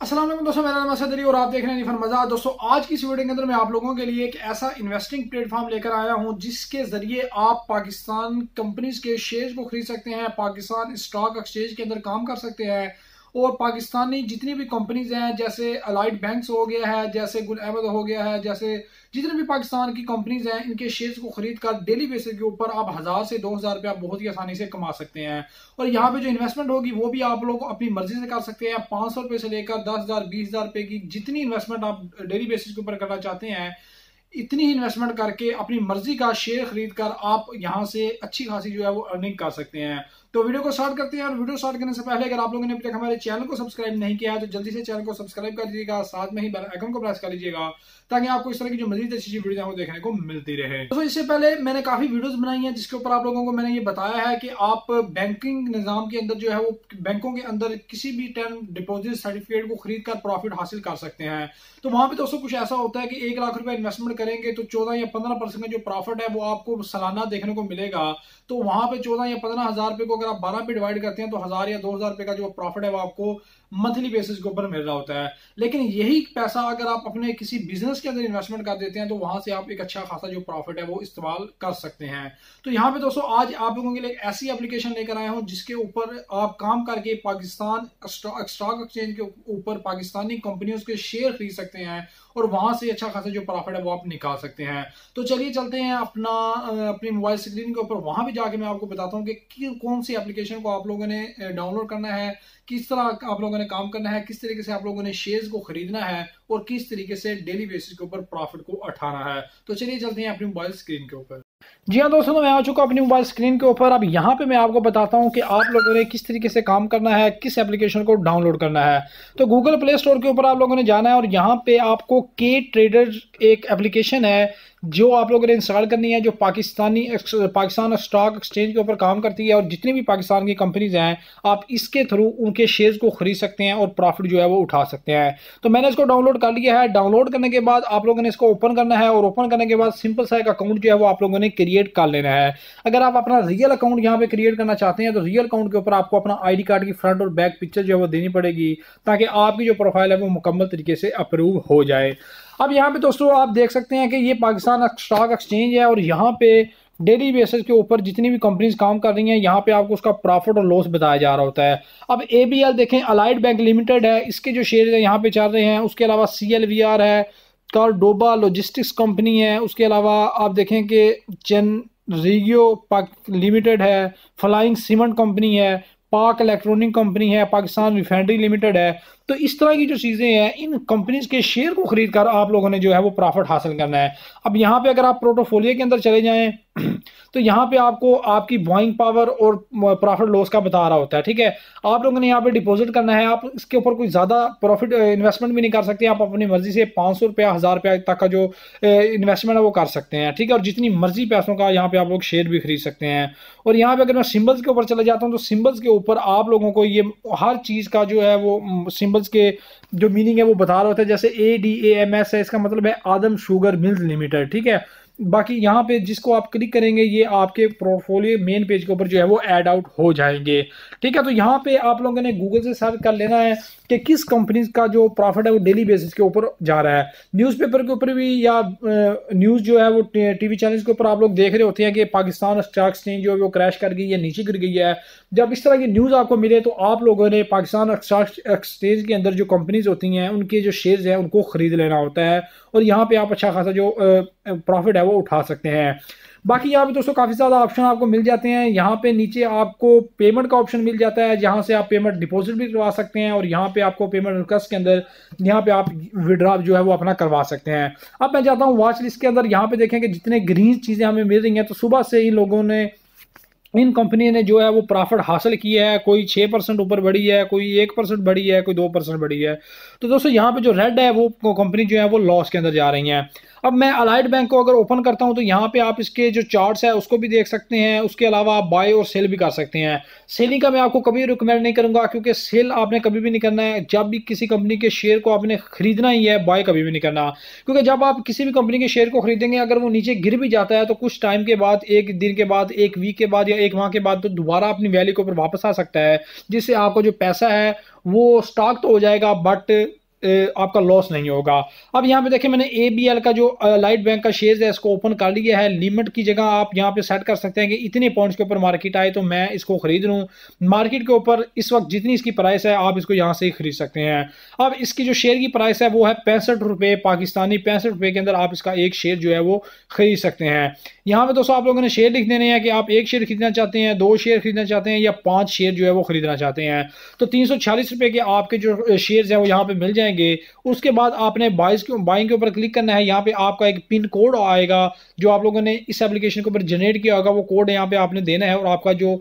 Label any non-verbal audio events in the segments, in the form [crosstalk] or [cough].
असलम दोस्तों, मेरा नाम सदरी और आप देख रहे हैं निफर मज़ा। दोस्तों, आज की इस वीडियो के अंदर मैं आप लोगों के लिए एक ऐसा इन्वेस्टिंग प्लेटफॉर्म लेकर आया हूँ, जिसके ज़रिए आप पाकिस्तान कंपनीज़ के शेयर्स को खरीद सकते हैं, पाकिस्तान स्टॉक एक्सचेंज के अंदर काम कर सकते हैं और पाकिस्तानी जितनी भी कंपनीज़ हैं, जैसे अलाइड बैंक्स हो गया है, जैसे गुल अहमद हो गया है, जैसे जितने भी पाकिस्तान की कंपनीज़ हैं, इनके शेयर्स को खरीद कर डेली बेसिस के ऊपर आप हज़ार से दो हज़ार रुपया बहुत ही आसानी से कमा सकते हैं। और यहाँ पे जो इन्वेस्टमेंट होगी, वो भी आप लोग अपनी मर्ज़ी से कर सकते हैं। पाँच सौ रुपए से लेकर दस हज़ार, बीस हज़ार रुपए की जितनी इन्वेस्टमेंट आप डेली बेसिस के ऊपर करना चाहते हैं, इतनी इन्वेस्टमेंट करके अपनी मर्ज़ी का शेयर खरीद कर आप यहाँ से अच्छी खासी जो है वो अर्निंग कर सकते हैं। तो वीडियो को स्टार्ट करते हैं और वीडियो स्टार्ट करने से पहले अगर आप लोगों ने अभी तक हमारे चैनल को सब्सक्राइब नहीं किया है तो जल्दी से चैनल को सब्सक्राइब कर दीजिएगा, साथ में ही बेल आइकन को प्रेस कर लीजिएगा ताकि आपको इस तरह की जो मजीद अच्छी वीडियो देखने को मिलती रहे। तो इससे पहले मैंने काफ़ी वीडियोस बनाई हैं, जिसके ऊपर आप लोगों को मैंने ये बताया है कि आप बैंकिंग निज़ाम के अंदर जो है वो, बैंकों के अंदर किसी भी टर्म डिपोजिट सर्टिफिकेट को खरीद कर प्रॉफिट हासिल कर सकते हैं। तो वहाँ पे दोस्तों कुछ ऐसा होता है कि एक लाख रुपए इन्वेस्टमेंट करेंगे तो चौदह या पंद्रह परसेंट का जो प्रॉफिट है, वो आपको सालाना देखने को मिलेगा। तो वहाँ पे चौदह या पंद्रह हज़ार रुपए को अगर आप बारह पे डिवाइड करते हैं तो हज़ार या दो हज़ार रुपए का जो प्रॉफिट है, वो आपको मंथली बेसिस के ऊपर मिल रहा होता है। लेकिन यही पैसा अगर आप अपने किसी बिज़नेस के अंदर इन्वेस्टमेंट कर देते हैं तो वहाँ से आप एक अच्छा खासा जो प्रॉफिट है, वो इस्तेमाल कर सकते हैं। तो यहाँ पे दोस्तों, आज आप लोगों के लिए ऐसी एप्लीकेशन लेकर आया हूँ, जिसके ऊपर आप काम करके पाकिस्तान स्टॉक एक्सचेंज के ऊपर पाकिस्तानी कंपनियों के शेयर खरीद सकते हैं। और वहाँ से अच्छा खासा जो प्रॉफिट है वो आप निकाल सकते हैं। तो चलिए चलते हैं अपना अपनी मोबाइल स्क्रीन के ऊपर। वहाँ भी जाके मैं आपको बताता हूँ कि कौन सी एप्लीकेशन को आप लोगों ने डाउनलोड करना है। किस तरह आप लोगों ने काम करना है, किस तरीके से आप लोगों ने शेयर्स को खरीदना है और किस तरीके से डेली बेसिस के ऊपर प्रॉफिट को उठाना है। तो चलिए चलते हैं अपनी मोबाइल स्क्रीन के ऊपर। जी हाँ दोस्तों, मैं आ चुका हूँ अपनी मोबाइल स्क्रीन के ऊपर। अब यहाँ पे मैं आपको बताता हूँ कि आप लोगों ने किस तरीके से काम करना है, किस एप्लीकेशन को डाउनलोड करना है। तो गूगल प्ले स्टोर के ऊपर आप लोगों ने जाना है और यहाँ पे आपको के ट्रेडर एक एप्लीकेशन है जो आप लोगों ने इंस्टॉल करनी है, जो पाकिस्तानी पाकिस्तान स्टॉक एक्सचेंज के ऊपर काम करती है और जितनी भी पाकिस्तान की कंपनीज़ हैं, आप इसके थ्रू उनके शेयर्स को खरीद सकते हैं और प्रॉफिट जो है वो उठा सकते हैं। तो मैंने इसको डाउनलोड कर लिया है। डाउनलोड करने के बाद आप लोगों ने इसको ओपन करना है और ओपन करने के बाद सिंपल सा एक अकाउंट जो है वो आप लोगों ने क्रिएट कर लेना है। अगर आप अपना रियल अकाउंट यहाँ पे क्रिएट करना चाहते हैं तो रियल अकाउंट के ऊपर आपको अपना आईडी कार्ड की फ्रंट और बैक पिक्चर जो है वो देनी पड़ेगी, ताकि आपकी जो प्रोफ़ाइल है वो मुकम्मल तरीके से अप्रूव हो जाए। अब यहाँ पे दोस्तों आप देख सकते हैं कि ये पाकिस्तान स्टॉक एक्सचेंज है और यहाँ पे डेली बेसिस के ऊपर जितनी भी कंपनीज़ काम कर रही हैं, यहाँ पे आपको उसका प्रॉफिट और लॉस बताया जा रहा होता है। अब ए बी एल देखें अलाइड बैंक लिमिटेड है, इसके जो शेयर है, यहाँ पे चल रहे हैं। उसके अलावा सी एल वी आर है कार्डोबा लॉजिस्टिक्स कंपनी है, उसके अलावा आप देखें कि चेन रिगियो पाक लिमिटेड है फ्लाइंग सीमेंट कंपनी है पाक इलेक्ट्रॉनिक कंपनी है पाकिस्तान रिफाइनरी लिमिटेड है। तो इस तरह की जो चीज़ें हैं, इन कंपनीज़ के शेयर को खरीद कर आप लोगों ने जो है वो प्रॉफिट हासिल करना है। अब यहाँ पे अगर आप पोर्टोफोलियो के अंदर चले जाएँ [clears throat] तो यहाँ पे आपको आपकी बॉइंग पावर और प्रॉफिट लॉस का बता रहा होता है, ठीक है? आप लोगों ने यहाँ पे डिपॉजिट करना है, आप इसके ऊपर कोई ज़्यादा प्रॉफिट इन्वेस्टमेंट भी नहीं कर सकते, आप अपनी मर्ज़ी से पाँच सौ रुपया, हज़ार रुपया तक का जो इन्वेस्टमेंट है वो कर सकते हैं, ठीक है? और जितनी मर्ज़ी पैसों का यहाँ पे आप लोग शेयर भी खरीद सकते हैं। और यहाँ पे अगर मैं सिम्बल्स के ऊपर चला जाता हूँ तो सिम्बल्स के ऊपर आप लोगों को ये हर चीज़ का जो है वो सिम्बल्स के जो मीनिंग है वो बता रहा होता है, जैसे A D A M S है, इसका मतलब है आदम शुगर मिल्स लिमिटेड, ठीक है? बाकी यहाँ पे जिसको आप क्लिक करेंगे, ये आपके पोर्टफोलियो मेन पेज के ऊपर जो है वो एड आउट हो जाएँगे। ठीक है तो यहाँ पे आप लोगों ने गूगल से सर्च कर लेना है कि किस कंपनी का जो प्रॉफिट है वो डेली बेसिस के ऊपर जा रहा है। न्यूज़पेपर के ऊपर भी या न्यूज़ जो है वो टीवी चैनल्स के ऊपर आप लोग देख रहे होते हैं कि पाकिस्तान स्टॉक एक्सचेंज जो है वो क्रैश कर गई है, नीचे गिर गई है। जब इस तरह की न्यूज़ आपको मिले तो आप लोगों ने पाकिस्तान स्टॉक एक्सचेंज के अंदर जो कंपनीज़ होती हैं, उनके जो शेयर्स हैं, उनको खरीद लेना होता है। और यहाँ पर आप अच्छा खासा जो प्रॉफिट है, वो उठा सकते हैं। बाकी यहाँ पे दोस्तों काफ़ी ज़्यादा ऑप्शन आपको मिल जाते हैं। यहाँ पे नीचे आपको पेमेंट का ऑप्शन मिल जाता है, जहाँ से आप पेमेंट डिपॉजिट भी करवा सकते हैं और यहाँ पे आपको पेमेंट रिक्वेस्ट के अंदर, यहाँ पे आप विड्रॉ जो है वो अपना करवा सकते हैं। अब मैं चाहता हूँ वॉच लिस्ट के अंदर। यहाँ पे देखें कि जितने ग्रीन चीज़ें हमें मिल रही हैं तो सुबह से ही लोगों ने इन कंपनी ने जो है वो प्रॉफिट हासिल किया है, कोई छः परसेंट ऊपर बढ़ी है, कोई एक परसेंट बढ़ी है, कोई दो परसेंट बढ़ी है। तो दोस्तों, यहाँ पे जो रेड है, वो कंपनी जो है वो लॉस के अंदर जा रही हैं। अब मैं अलाइड बैंक को अगर ओपन करता हूँ तो यहाँ पे आप इसके जो चार्ट्स है, उसको भी देख सकते हैं। उसके अलावा आप बाय और सेल भी कर सकते हैं। सेलिंग का मैं आपको कभी रिकमेंड नहीं करूँगा, क्योंकि सेल आपने कभी भी नहीं करना है। जब भी किसी कंपनी के शेयर को आपने खरीदना ही है बाय कभी भी नहीं करना। क्योंकि जब आप किसी भी कंपनी के शेयर को खरीदेंगे, अगर वो नीचे गिर भी जाता है तो कुछ टाइम के बाद, एक दिन के बाद, एक वीक के बाद या एक माह के बाद तो दोबारा अपनी वैल्यू के ऊपर वापस आ सकता है, जिससे आपको जो पैसा है, वो स्टॉक तो हो जाएगा बट आपका लॉस नहीं होगा। अब यहाँ पे देखिए मैंने ए बी एल का जो लाइट बैंक का शेयर है, इसको ओपन कर लिया है। लिमिट की जगह आप यहाँ पे सेट कर सकते हैं कि इतने पॉइंट्स के ऊपर मार्केट आए तो मैं इसको खरीद लूँ। मार्केट के ऊपर इस वक्त जितनी इसकी प्राइस है, आप इसको यहाँ से ही खरीद सकते हैं। अब इसकी जो शेयर की प्राइस है, वो है पैंसठ रुपये पाकिस्तानी, पैंसठ रुपये के अंदर आप इसका एक शेयर जो है वो खरीद सकते हैं। यहाँ पे दोस्तों आप लोगों ने शेयर लिख देने हैं कि आप एक शेयर खरीदना चाहते हैं, दो शेयर खरीदना चाहते हैं या पाँच शेयर जो है वो खरीदना चाहते हैं। तो तीन सौ चालीस रुपये के आपके जो शेयर हैं वो यहाँ पर मिल जाएँगे उसके बाद आपने बाइस के बाइंग के ऊपर क्लिक करना है। यहाँ पे आपका एक पिन कोड आएगा, जो आप लोगों ने इस एप्लीकेशन के ऊपर जनरेट किया होगा, वो कोड यहाँ पे आपने देना है और आपका जो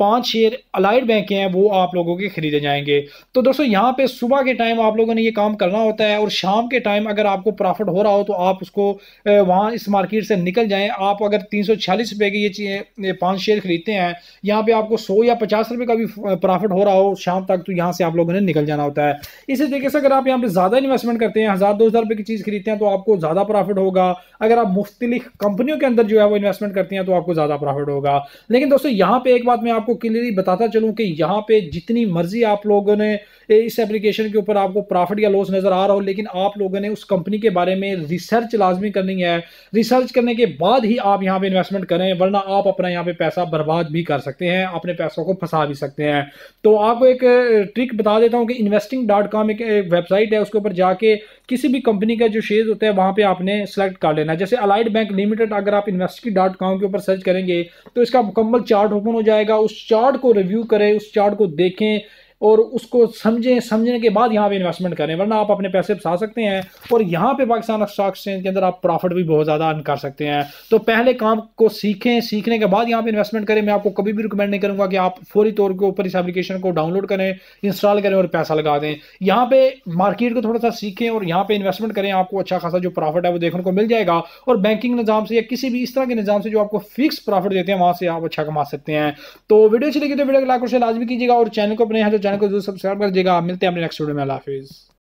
पाँच शेयर अलाइड बैंक हैं, वो आप लोगों के खरीदे जाएँगे। तो दोस्तों, यहाँ पे सुबह के टाइम आप लोगों ने ये काम करना होता है और शाम के टाइम अगर आपको प्रॉफिट हो रहा हो तो आप उसको वहाँ इस मार्केट से निकल जाएँ। आप अगर तीन सौ छियालीस रुपये की ये पाँच शेयर खरीदते हैं, यहाँ पे आपको सौ या पचास रुपये का भी प्रॉफिट हो रहा हो शाम तक तो यहाँ से आप लोगों ने निकल जाना होता है। इसी तरीके से अगर आप यहाँ पे ज़्यादा इन्वेस्टमेंट करते हैं, हज़ार, दो हज़ार की चीज़ खरीदते हैं तो आपको ज़्यादा प्रॉफिट होगा। अगर आप मुख्तलिफ़ कंपनियों के अंदर जो है वो इन्वेस्टमेंट करते हैं तो आपको ज़्यादा प्रॉफिट होगा। लेकिन दोस्तों, यहाँ पे एक बात मैं आपको क्लियरली बताता चलूँ कि यहाँ पे जितनी मर्ज़ी आप लोगों ने इस एप्लीकेशन के ऊपर आपको प्रॉफिट या लॉस नज़र आ रहा हो, लेकिन आप लोगों ने उस कंपनी के बारे में रिसर्च लाजमी करनी है। रिसर्च करने के बाद ही आप यहाँ पे इन्वेस्टमेंट करें, वरना आप अपना यहाँ पे पैसा बर्बाद भी कर सकते हैं, अपने पैसों को फंसा भी सकते हैं। तो आपको एक ट्रिक बता देता हूँ कि इन्वेस्टिंग डॉट कॉम एक वेबसाइट है, उसके ऊपर जाके किसी भी कंपनी का जो शेयर होता है, वहाँ पे आपने सेलेक्ट कर लेना जैसे अलाइड बैंक लिमिटेड अगर आप इन्वेस्टिंग डॉट कॉम के ऊपर सर्च करेंगे तो इसका मुकम्मल चार्ट ओपन हो जाएगा उस चार्ट को रिव्यू करें उस चार्ट को देखें और उसको समझें, समझने के बाद यहाँ पे इन्वेस्टमेंट करें, वरना आप अपने पैसे फंसा सकते हैं। और यहाँ पे पाकिस्तान स्टॉक एक्सचेंज के अंदर आप प्रॉफिट भी बहुत ज़्यादा अर्न कर सकते हैं। तो पहले काम को सीखें, सीखने के बाद यहाँ पे इन्वेस्टमेंट करें। मैं आपको कभी भी रिकमेंड नहीं करूँगा कि आप फौरी तौर के ऊपर इस एप्लीकेशन को डाउनलोड करें इंस्टॉल करें और पैसा लगा दें। यहाँ पे मार्केट को थोड़ा सा सीखें और यहाँ पे इन्वेस्टमेंट करें। आपको अच्छा खासा जो प्रॉफिट है वो देखने को मिल जाएगा। और बैंकिंग निज़ाम से या किसी भी इस तरह के निज़ाम से जो आपको फिक्स प्रॉफिट देते हैं, वहाँ से आप अच्छा कमा सकते हैं। तो वीडियो चलेगी तो वीडियो को लाइक और शेयर लाजमी कीजिएगा और चैनल को अपने यहाँ तो चैनल को ज़रूर सब्सक्राइब कर दीजिएगा। मिलते हैं अपने नेक्स्ट वीडियो में। हाफिज़।